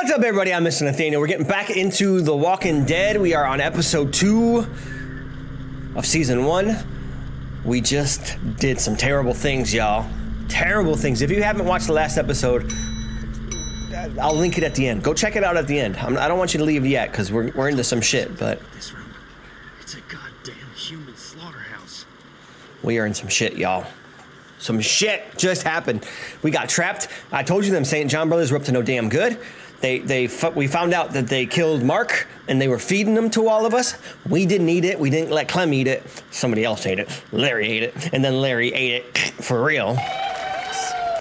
What's up, everybody? I'm Mr. Nathaniel. We're getting back into The Walking Dead. We are on episode two of season one. We just did some terrible things, y'all. Terrible things. If you haven't watched the last episode, uh, I'll link it at the end. Go check it out at the end. I'm, I do not want you to leave yet because we're, we're into some shit, but This room, it's a goddamn human slaughterhouse. we are in some shit, y'all. Some shit just happened. We got trapped. I told you them St. John brothers were up to no damn good. They, they, we found out that they killed Mark and they were feeding them to all of us. We didn't eat it. We didn't let Clem eat it. Somebody else ate it. Larry ate it. And then Larry ate it for real.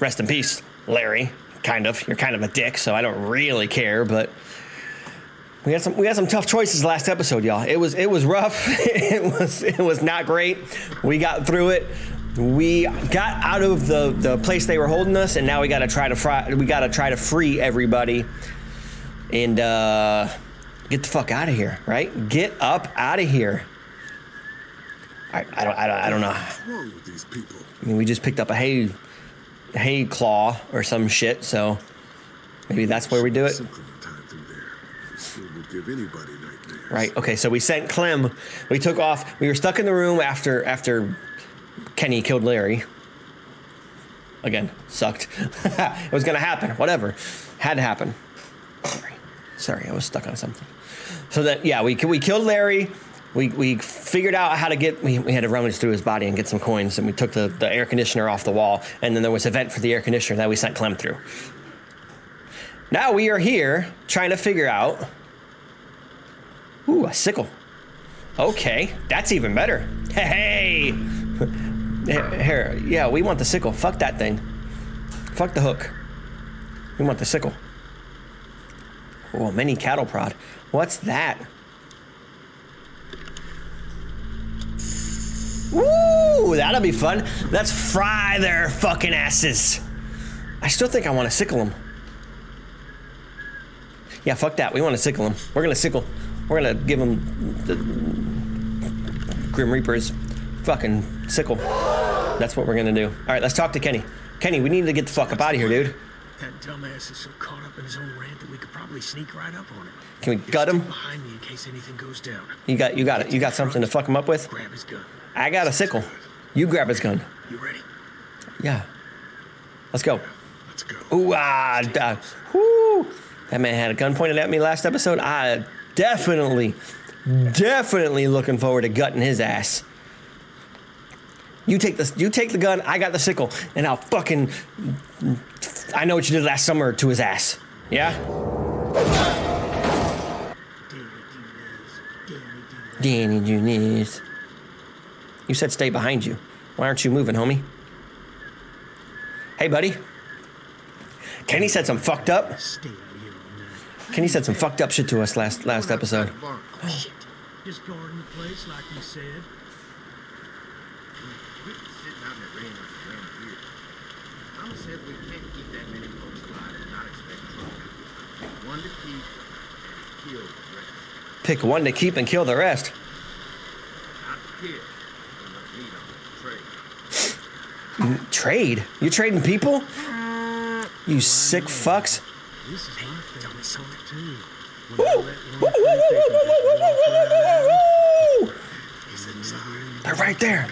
Rest in peace, Larry. Kind of. You're kind of a dick, so I don't really care, but we had some we had some tough choices last episode, y'all. It was it was rough. it was it was not great. We got through it. We got out of the the place they were holding us, and now we got to try to fry, we got to try to free everybody and uh, get the fuck out of here. Right? Get up out of here. I, I don't I don't I don't know. What's wrong with these people? I mean, we just picked up a hay hay claw or some shit, so maybe that's where we do it. Simple time through there. It would give anybody nightmares. Right. Okay. So we sent Clem. We took off. We were stuck in the room after after Kenny killed Larry. Again, sucked. it was gonna happen. Whatever, had to happen. Sorry. Sorry, I was stuck on something. So that yeah, we we killed Larry. We, we figured out how to get we, we had to rummage through his body and get some coins and we took the, the air conditioner off the wall and then there was a vent for the air conditioner that we sent Clem through. Now we are here trying to figure out Ooh, a sickle. Okay, that's even better. Hey, here, here, yeah, we want the sickle. Fuck that thing. Fuck the hook. We want the sickle. Oh, mini cattle prod. What's that? Ooh, that'll be fun. Let's fry their fucking asses. I still think I want to sickle them. Yeah, fuck that. We want to sickle them. We're gonna sickle. We're gonna give them the Grim Reaper's fucking sickle. That's what we're gonna do. All right, let's talk to Kenny. Kenny, we need to get the fuck up out of here, dude. That dumbass is so caught up in his own rant that we could probably sneak right up on him. Can we gut him? behind me in case anything goes down. You got, you got it. You got something to fuck him up with? Grab his gun. I got a sickle. You grab his gun. You ready? Yeah. Let's go. Let's go. Ooh, ah, da, whoo. That man had a gun pointed at me last episode. I definitely, definitely looking forward to gutting his ass. You take the you take the gun. I got the sickle, and I'll fucking. I know what you did last summer to his ass. Yeah. Danny Juniors. You said stay behind you. Why aren't you moving, homie? Hey, buddy. Kenny said some fucked up. Kenny said some fucked up shit to us last last episode. The place like you said. Pick one to keep and kill the rest. Trade. You trading people? You sick fucks. Woo! Woo, woo, woo, woo, woo, woo, woo, woo, woo, woo. He's inside. They're right there.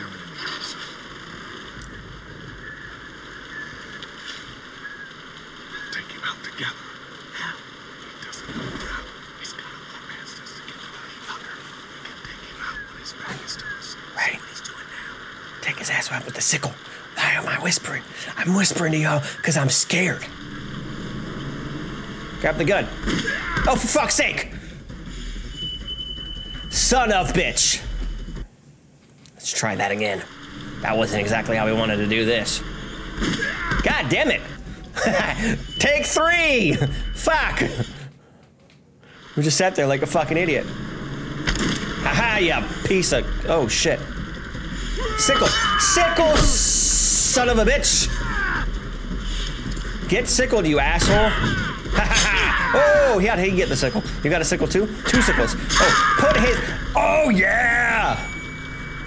Take him out together. How? He doesn't know how. He's got a more masters to get the bloody fucker. We can take him out when his back is to us. Right. What he's doing now. Take sickle. Why am I whispering? I'm whispering to y'all because I'm scared. Grab the gun. Oh, for fuck's sake! Son of bitch! Let's try that again. That wasn't exactly how we wanted to do this. God damn it! Take three! Fuck! We just sat there like a fucking idiot. Haha, you piece of. Oh shit. Sickle! Sickle! Son of a bitch! Get sickled, you asshole! Ha ha ha! Oh, yeah, he get the sickle. You got a sickle too? Two sickles. Oh, put his. Oh, yeah!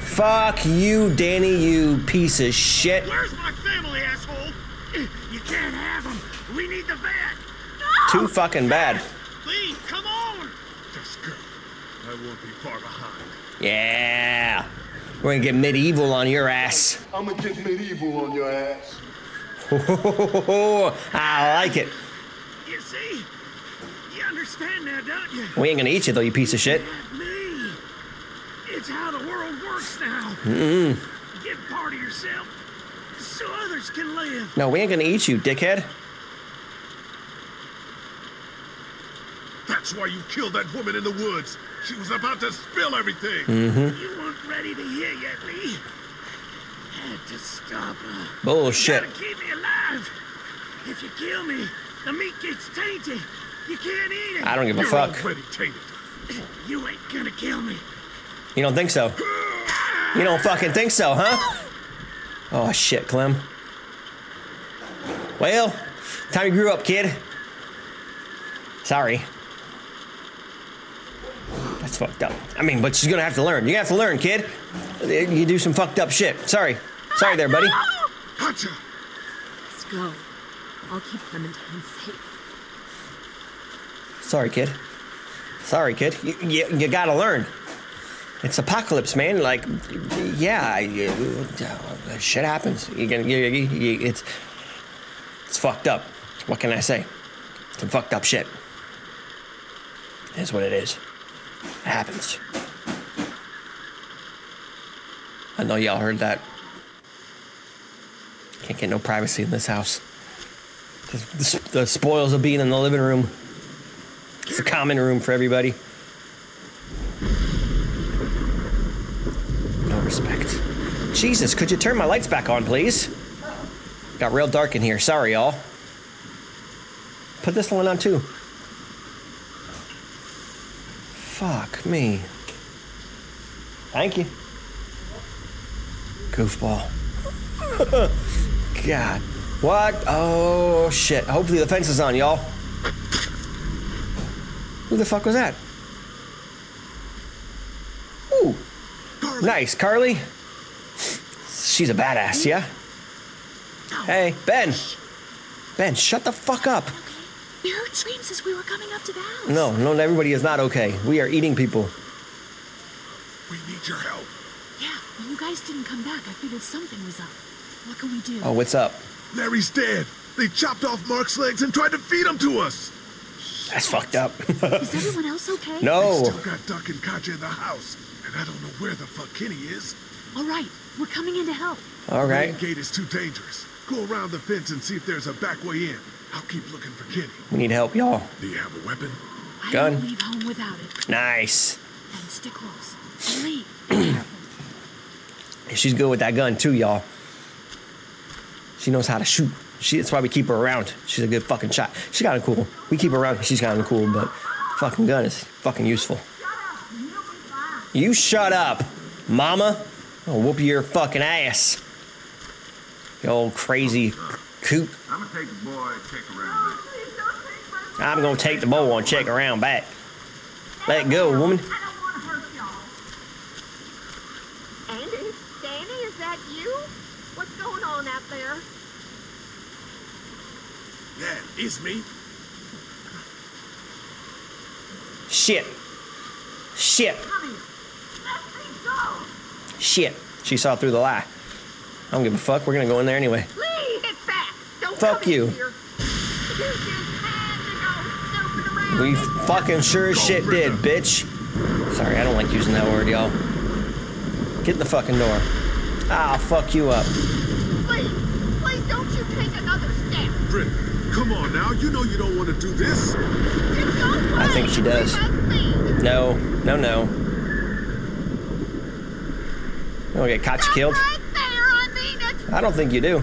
Fuck you, Danny, you piece of shit. Where's my family, asshole? You can't have them. We need the van. too fucking bad. Lee, come on! Just go. I won't be far behind. Yeah. We're gonna get medieval on your ass. I'm gonna get medieval on your ass. I like it. You see? You understand now, don't you? We ain't gonna eat you though, you piece of shit. Have me. It's how the world works now. Mm-mm. Get part of yourself so others can live. No, we ain't gonna eat you, dickhead. That's why you killed that woman in the woods. She was about to spill everything. Mm -hmm. You weren't ready to hear yet, Lee. Had to stop her. Bullshit. You gotta keep me alive. If you kill me, the meat gets tainted. You can't eat it. I don't give a You're fuck. already tainted. You ain't gonna kill me. You don't think so? You don't fucking think so, huh? Oh shit, Clem. Well, time you grew up, kid. Sorry. That's fucked up. I mean, but she's gonna have to learn. You have to learn, kid. You do some fucked up shit. Sorry. Sorry there, buddy. Gotcha. Let's go. I'll keep Clementine safe. Sorry, kid. Sorry, kid. You, you, you gotta learn. It's apocalypse, man. Like, yeah, you, uh, shit happens. You can, you, you, you, it's, it's fucked up. What can I say? Some fucked up shit. Is what it is. It happens. I know y'all heard that. Can't get no privacy in this house. The, the, spoils of being in the living room. It's a common room for everybody. No respect. Jesus, could you turn my lights back on, please? Got real dark in here. Sorry, y'all. Put this one on too. Fuck me. Thank you. Goofball. God. What? Oh, shit. Hopefully the fence is on, y'all. Who the fuck was that? Ooh. Nice, Carley. She's a badass, yeah? Hey, Ben. Ben, shut the fuck up. We heard screams as we were coming up to the house. No, no, everybody is not okay. We are eating people. We need your help. Yeah, when you guys didn't come back, I figured something was up. What can we do? Oh, what's up? Larry's dead. They chopped off Mark's legs and tried to feed him to us. That's fucked up. Is everyone else okay? They no. still got Duck and Katjaa in the house, and I don't know where the fuck Kenny is. All right, we're coming in to help. All right. The main gate is too dangerous. Go around the fence and see if there's a back way in. I'll keep looking for Kenny. We need help, y'all. Do you have a weapon? I Gun. don't leave home without it. Nice. And stick close. And Lee. She's good with that gun too, y'all. She knows how to shoot. She, that's why we keep her around. She's a good fucking shot. She's kind of cool. We keep her around because she's kind of cool, but fucking gun is fucking useful. You shut up, mama. I'll whoop your fucking ass. You old crazy coot. I'm gonna take the boy and check around. back. I'm gonna take the boy and check around back. Let go, woman. I don't want to hurt y'all. Andy, Danny, is that you? What's going on out there? Yeah, it's me. Shit. Shit. Let go. Shit. She saw through the lie. I don't give a fuck. We're gonna go in there anyway. Lee, it's back. Don't Fuck you. here. You just had to go snooping around. We fucking sure as shit did, bitch. Sorry, I don't like using that word, y'all. Get in the fucking door. I'll fuck you up. Please, please don't you take another step. Brenda, come on now. You know you don't want to do this. Just go away. I think she does. Leave us be. No, no, no. You don't get caught, you killed. Right there, I mean it. I don't think you do.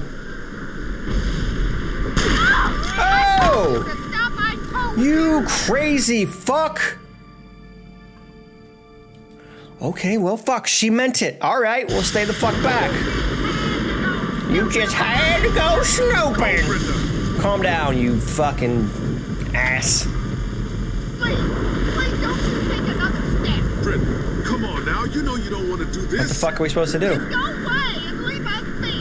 To stop, I told You crazy fuck! Okay, well, fuck. She meant it. All right, we'll stay the fuck back. You just had to go snooping. Calm down, you fucking ass. Please, please don't you take another step. Brenda, come on now. You know you don't want to do this. What the fuck are we supposed to do? Go away and leave us be.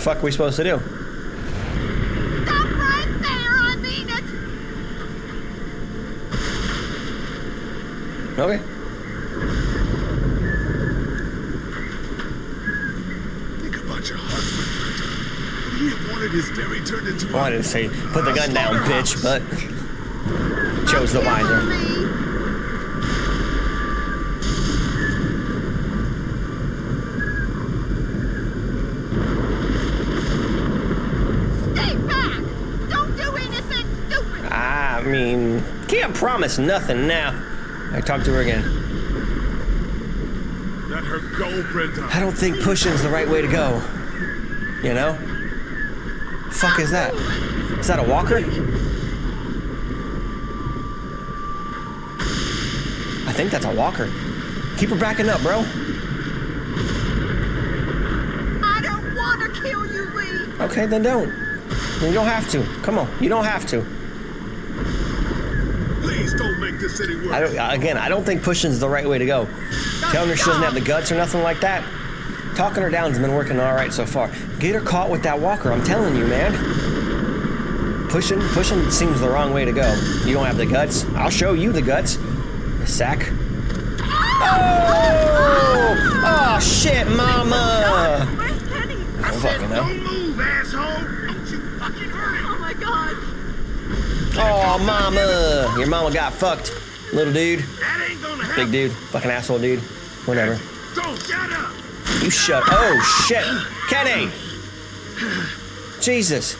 The fuck are we supposed to do? Stop right there, I mean it! Okay. Think about your husband. He wanted his dairy turned into I wanted to say, put the gun down, bitch, but chose the wiser. Me. Stay back! Don't do anything stupid! I mean, can't promise nothing now. I talked to her again. Let her go, Brenda. I don't think pushing's the right way to go. You know? Fuck is that? Is that a walker? I think that's a walker. Keep her backing up, bro. I don't want to kill you, Lee! Okay, then don't. You don't have to. Come on, you don't have to. Please don't make this any worse. I don't, again, I don't think pushing's the right way to go. Telling her she doesn't have the guts or nothing like that. Talking her down's been working all right so far. Get her caught with that walker. I'm telling you, man. Pushing, pushing seems the wrong way to go. You don't have the guts. I'll show you the guts. Sack. Oh! Oh shit, mama! Where's Penny? I don't fucking know. Don't move, asshole! Don't you fucking hurt him! Oh my god! Oh, mama! Your mama got fucked, little dude, That ain't gonna big dude, fucking asshole dude, whatever. Don't shut up! You shut. Oh shit, Kenny! Jesus.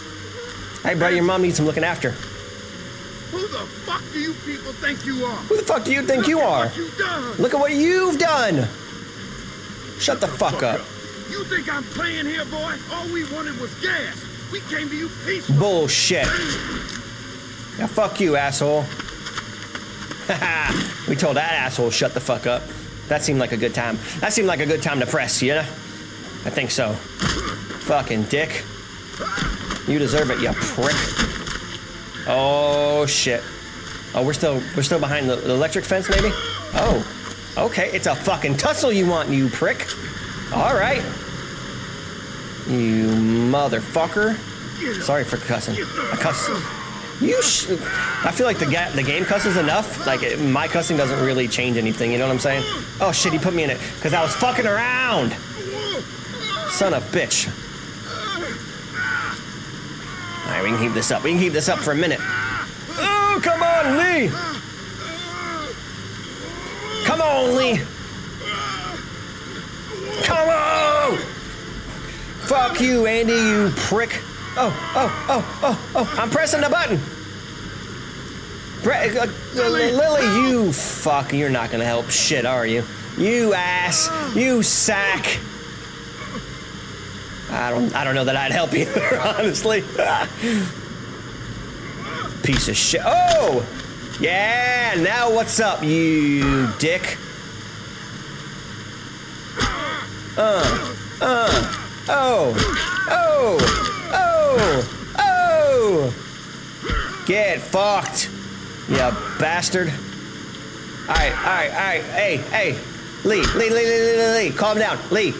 Hey, bro, your mom needs some looking after. Who the fuck do you people think you are? Who the fuck do you think you are? What you done? Look at what you've done. Shut the fuck up. You think I'm playing here, boy? All we wanted was gas. We came to you peaceful. Bullshit. Yeah, fuck you, asshole. we told that asshole shut the fuck up. That seemed like a good time. That seemed like a good time to press, you know? I think so. Fucking dick. You deserve it, you prick. Oh shit. Oh, we're still we're still behind the, the electric fence, maybe? Oh. Okay, it's a fucking tussle you want, you prick. All right. You motherfucker. Sorry for cussing. I cuss. You I feel like the ga- the game cusses enough. Like it, my cussing doesn't really change anything. You know what I'm saying? Oh shit, he put me in it because I was fucking around. Son of bitch. All right, we can keep this up. We can keep this up for a minute. Oh, come on, Lee. Come on, Lee. Come on. Fuck you, Andy, you prick. Oh, oh, oh, oh, oh, I'm pressing the button. Bre- uh, uh, Lilly, you fuck, you're not gonna help shit, are you? You ass, you sack. I don't, I don't know that I'd help either, honestly. Piece of shit. Oh, yeah. Now what's up, you dick? Uh, uh, oh, oh, oh, oh. Get fucked, you bastard. All right, all right, all right. Hey, hey, Lee, Lee, Lee, Lee, Lee, Lee, Lee. calm down, Lee.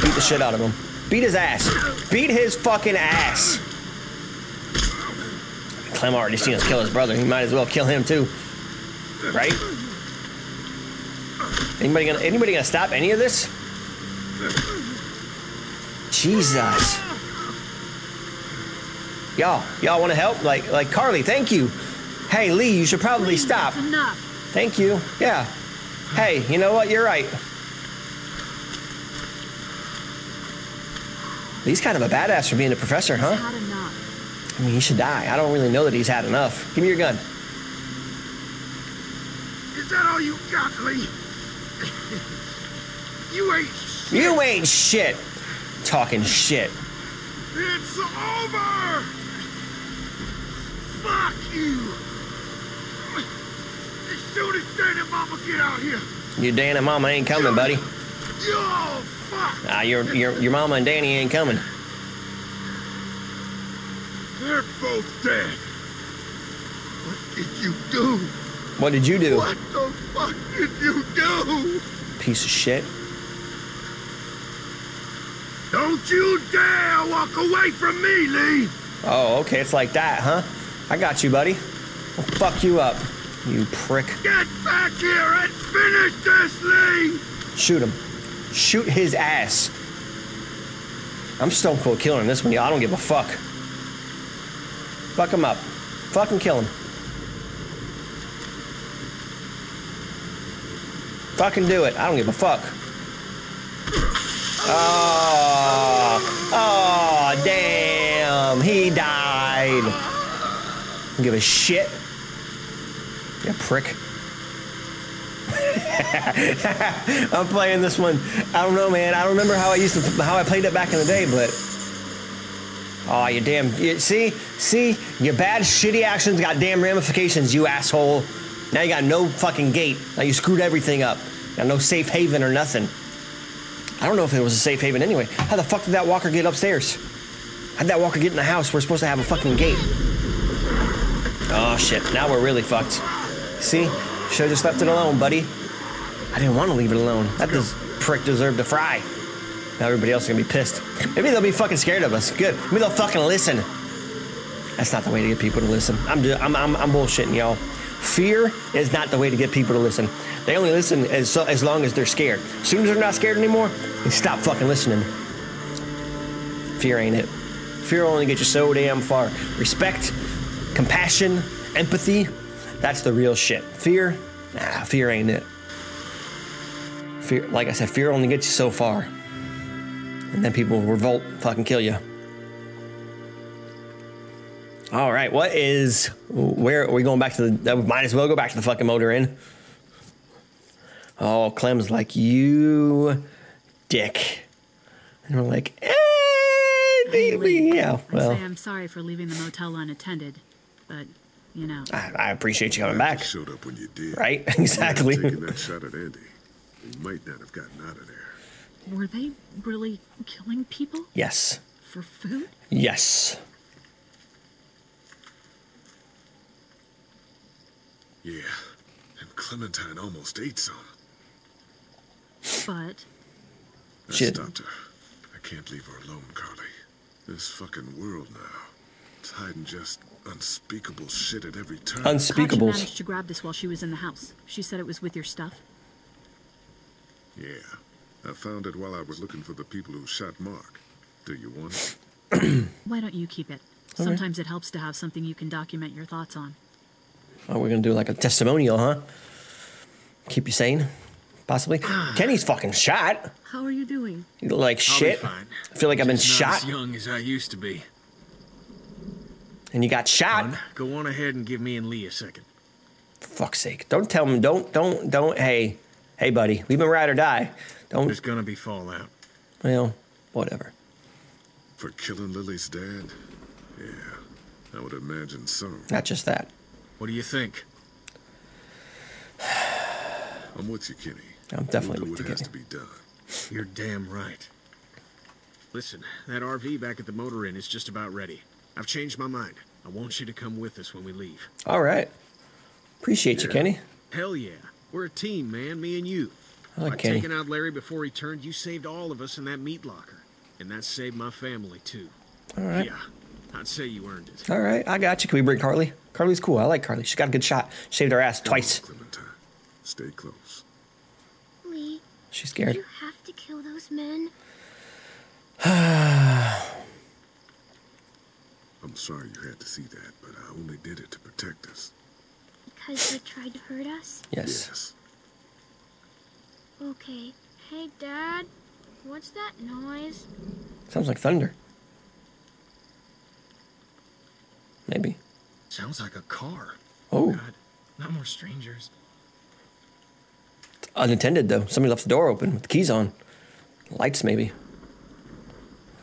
Beat the shit out of him. Beat his ass. Beat his fucking ass. Clem already seen us kill his brother. He might as well kill him too. Right? Anybody gonna anybody gonna stop any of this? Jesus. Y'all, y'all wanna help? Like like Carley, thank you. Hey Lee, you should probably Please, stop. that's enough. Thank you. Yeah. Hey, you know what? You're right. He's kind of a badass for being a professor, huh? Had enough. I mean, he should die. I don't really know that he's had enough. Give me your gun. Is that all you got, Lee? you ain't shit. You ain't shit. Talking shit. It's over! Fuck you! As soon as Dad and Mama get out here, Your Dan and Mama ain't coming, buddy. yo, fuck! Ah, your your your Mama and Danny ain't coming. They're both dead. What did you do? What did you do? What the fuck did you do? Piece of shit. Don't you dare walk away from me, Lee! Oh, okay, it's like that, huh? I got you, buddy. I'll fuck you up, you prick. Get back here and finish this, Lee! Shoot him. Shoot his ass. I'm stone cold killing this one, y'all. I don't give a fuck. Fuck him up. Fucking kill him. Fucking do it. I don't give a fuck. Oh, oh, damn. He died. Don't give a shit. You prick. I'm playing this one. I don't know, man. I don't remember how I used to how I played it back in the day, but oh, you damn. You, see, see, your bad, shitty actions got damn ramifications, you asshole. Now you got no fucking gate. Now you screwed everything up. Got no safe haven or nothing. I don't know if it was a safe haven anyway. How the fuck did that walker get upstairs? How'd that walker get in the house? We're supposed to have a fucking gate. Oh shit! Now we're really fucked. See, should have just left it alone, buddy. I didn't want to leave it alone. That does prick deserved to fry. Now everybody else is gonna be pissed. Maybe they'll be fucking scared of us. Good. Maybe they'll fucking listen. That's not the way to get people to listen. I'm just, I'm, I'm, I'm bullshitting, y'all. Fear is not the way to get people to listen. They only listen as, so, as long as they're scared. As soon as they're not scared anymore, they stop fucking listening. Fear ain't it. Fear only gets you so damn far. Respect, compassion, empathy, that's the real shit. Fear, nah, fear ain't it. Fear, like I said, fear only gets you so far. And then people revolt, fucking kill you. All right, what is where are we going back to the? Uh, might as well go back to the fucking motor inn. Oh, Clem's like you, dick, and we're like, eh, baby. yeah. I Well, say I'm sorry for leaving the motel unattended, but you know. I, I appreciate you coming Glad back. you showed up when you did. Right? Exactly. hadn't that shot at Andy. He might not have gotten out of there. Were they really killing people Yes. for food? Yes. Yeah. And Clementine almost ate some. But I Shit. stopped her. I can't leave her alone, Carley. This fucking world now. It's hiding just unspeakable shit at every turn. how'd you Unspeakables. manage to grab this while she was in the house? She said it was with your stuff. yeah. I found it while I was looking for the people who shot Mark. Do you want it? Why don't you keep it? Sometimes it helps to have something you can document your thoughts on. Oh, we're gonna do like a testimonial, huh? Keep you sane, possibly. Kenny's fucking shot. How are you doing? Like I'll shit. be fine. I feel like I've been Just not shot, as young as I used to be. and you got shot. Hon, go on ahead and give me and Lee a second. For fuck's sake! Don't tell him. Don't. Don't. Don't. Hey, hey, buddy. We've been ride or die. Don't. There's gonna be fallout. Well, whatever. For killing Lilly's dad? Yeah. I would imagine so. Not just that. What do you think? I'm with you, Kenny. I'm definitely we'll do what has to be done. You're damn right. Listen, that RV back at the motor inn is just about ready. I've changed my mind. I want you to come with us when we leave. All right. Appreciate you, Kenny. Hell yeah. We're a team, man, me and you. I like By Kenny. taking out Larry before he turned, you saved all of us in that meat locker. And that saved my family, too. All right. Yeah, I'd say you earned it. All right. I got you. Can we bring Carley? Carley's cool. I like Carley. She got a good shot. Saved our ass twice. Clementine, stay close. Lee, She's did scared. you have to kill those men? I'm sorry you had to see that, but I only did it to protect us. Because they tried to hurt us? Yes. Yes. Okay. Hey, Dad. What's that noise? Sounds like thunder. Maybe. Sounds like a car. Oh, God, not more strangers. Unattended though. Somebody left the door open with the keys on. Lights maybe.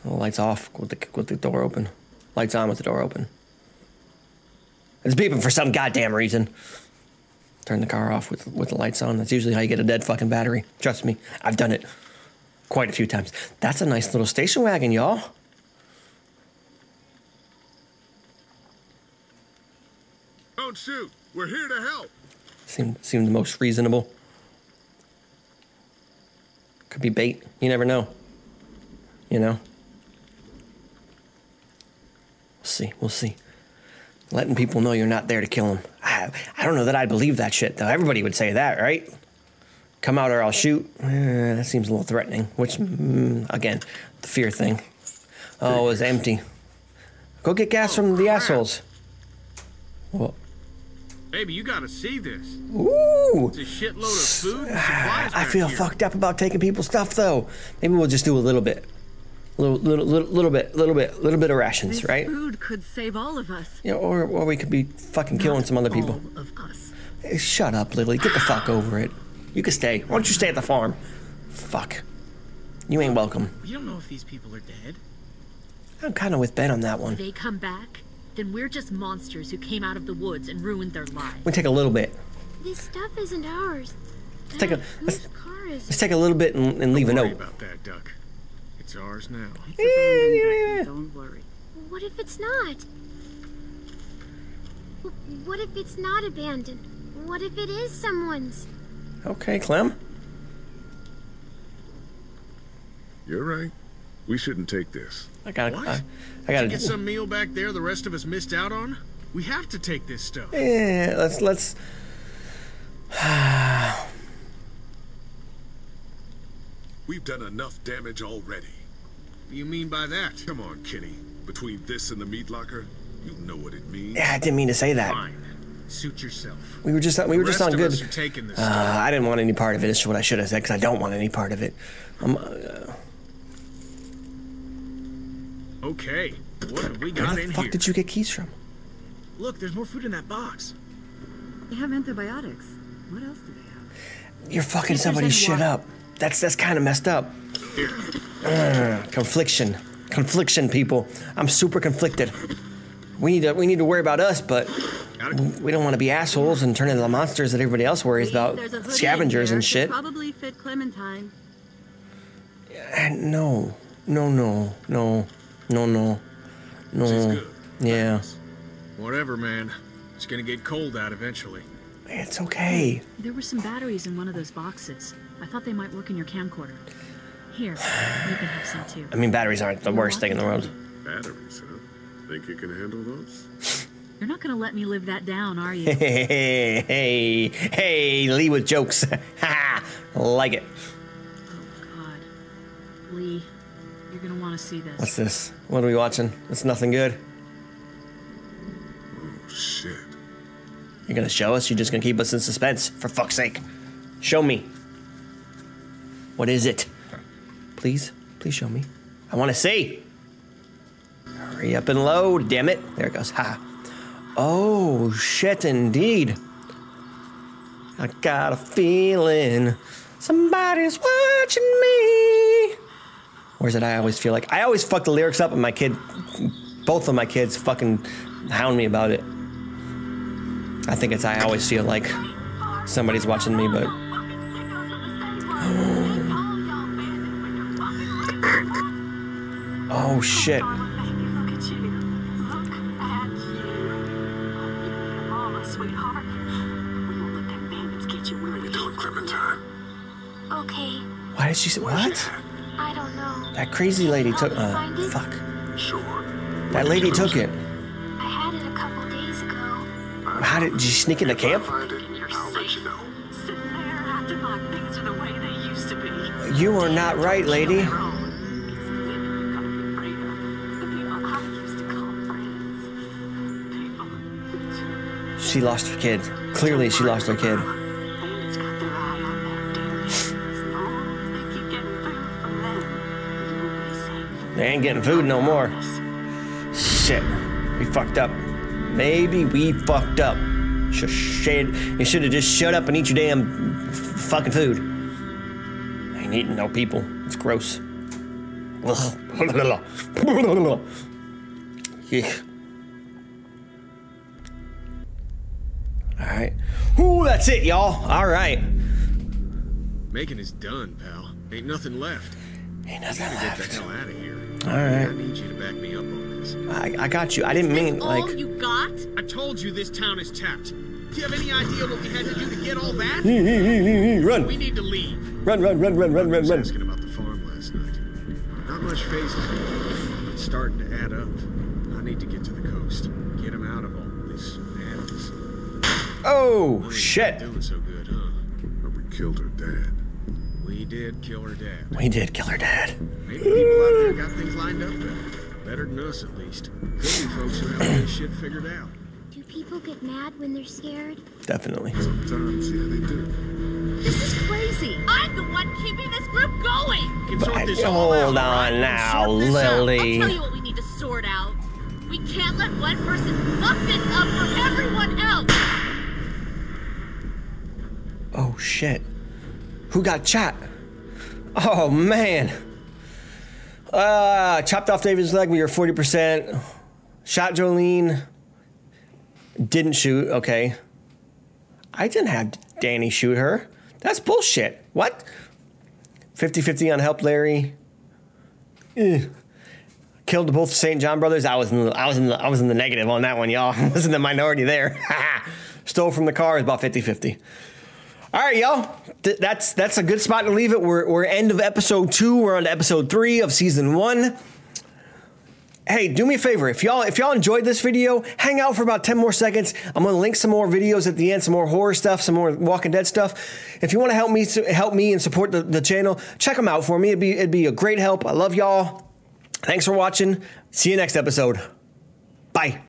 The lights off with the with the door open. Lights on with the door open. It's beeping for some goddamn reason. Turn the car off with with the lights on. That's usually how you get a dead fucking battery. Trust me, I've done it quite a few times. That's a nice little station wagon, y'all. Don't shoot. We're here to help. Seemed seemed the most reasonable. Could be bait. You never know. You know? We'll see. We'll see. Letting people know you're not there to kill them. I, I don't know that I'd believe that shit, though. Everybody would say that, right? Come out or I'll shoot. Eh, that seems a little threatening, which, mm, again, the fear thing. Oh, it was empty. Go get gas from the assholes. Well, Baby, you gotta see this. ooh. It's a shitload of food and supplies I feel here. fucked up about taking people's stuff though. Maybe we'll just do a little bit, little, little, little, little bit, little bit, A little bit of rations, This right? food could save all of us. You know, or or we could be fucking killing some other people. All of us. Hey, shut up, Lilly. Get the fuck over it. You can stay. Why don't you stay at the farm? Fuck. You ain't welcome. We don't know if these people are dead. I'm kind of with Ben on that one. They come back, then we're just monsters who came out of the woods and ruined their lives. We take a little bit. This stuff isn't ours. Let's take a let's, car is let's take a little bit and, and leave a Don't worry note. about that, Duck. It's ours now. It's abandoned, Don't worry. What if it's not? What if it's not abandoned? What if it is someone's? Okay, Clem. You're right. We shouldn't take this. I got. What? I, I got Get some meal back there the rest of us missed out on? We have to take this stuff. Yeah, let's let's. We've done enough damage already. You mean by that? Come on, Kenny. Between this and the meat locker, you know what it means. Yeah, I didn't mean to say that. Fine. Suit yourself. We were just we were just on good. are taking this Uh. I didn't want any part of it. it. Is what I should have said because I don't want any part of it. Um, uh, Okay. What have we got where got the fuck here? did you get keys from? Look, there's more food in that box. They have antibiotics. What else do they have? You're fucking there's somebody's shit water. up. That's that's kind of messed up. Here. Confliction, confliction, people. I'm super conflicted. We need to we need to worry about us, but we don't want to be assholes and turn into the monsters that everybody else worries about. There's a hoodie in Scavengers and shit. Probably fit Clementine. And no, no, no, no, no, no, She's no. good. Yeah, Whatever, man. It's gonna get cold out eventually. it's okay. There were some batteries in one of those boxes. I thought they might work in your camcorder. Here, you can have some too. I mean, batteries aren't the worst thing in the world. Batteries, huh? Think you can handle those? You're not gonna let me live that down, are you? Hey, hey, hey, hey, Lee with jokes. Ha, like it. Oh God. Lee, you're gonna want to see this. What's this? What are we watching? It's nothing good. Oh, shit. You're gonna show us? You're just gonna keep us in suspense? For fuck's sake. Show me. What is it? Please, please show me. I wanna see. Hurry up and load, damn it. There it goes. Ha. Oh, shit, indeed. I got a feeling somebody's watching me. It I always feel like? I always fuck the lyrics up and my kid, both of my kids fucking hound me about it. I think it's I always feel like somebody's watching me, but oh shit. Why did she say what? That crazy lady took. Uh, fuck. Sure. That lady took it. I had it a couple days ago. How did, did you sneak camp? Are the be. You are not right, lady. She lost her kid. Clearly, she lost her kid. They ain't getting food no more. Shit. We fucked up. Maybe we fucked up. Sh- shit. You should have just shut up and eat your damn fucking food. I ain't eating no people. It's gross. Ugh. Yuck. All right. Ooh, that's it, y'all. All right. Making is done, pal. Ain't nothing left. Ain't nothing Gotta get the left. hell out of here. All right. I need you to back me up on this. I, I got you. I didn't mean all like. you got? I told you this town is tapped. Do you have any idea what we had to do to get all that? Run, We need to leave. run, run, run, run, run, I run, was run. asking about the farm last night. Not much faces. It's starting to add up. I need to get to the coast. Get him out of all this madness. Oh, shit. Doing so good, huh? But we killed her dad. We did kill her dad. We did kill her dad. Maybe people out there got things lined up better. Better than us, at least. Could be folks who have this shit figured out. Do people get mad when they're scared? Definitely. Sometimes, yeah, they do. This is crazy. I'm the one keeping this group going. We can sort But this all out, hold on We now, sort out. Lilly. I'll tell you what we need to sort out. We can't let one person fuck this up for everyone else. Oh shit. Who got shot? Oh man. Uh chopped off David's leg. We were 40%. Shot Jolene. Didn't shoot. Okay. I didn't have Danny shoot her. That's bullshit. What? 50 50 on help Larry. Ugh. Killed both St. John brothers. I was in the, I was in the, I was in the negative on that one, y'all. I was in the minority there. Stole from the car is about 50 50. All right, y'all. Th- that's that's a good spot to leave it. We're we're end of episode two. We're on to episode three of season one. Hey, do me a favor. If y'all if y'all enjoyed this video, hang out for about 10 more seconds. I'm gonna link some more videos at the end, some more horror stuff, some more Walking Dead stuff. If you want to help me help me and support the, the channel, check them out for me. It'd be it'd be a great help. I love y'all. Thanks for watching. See you next episode. Bye.